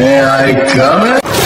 May I come in?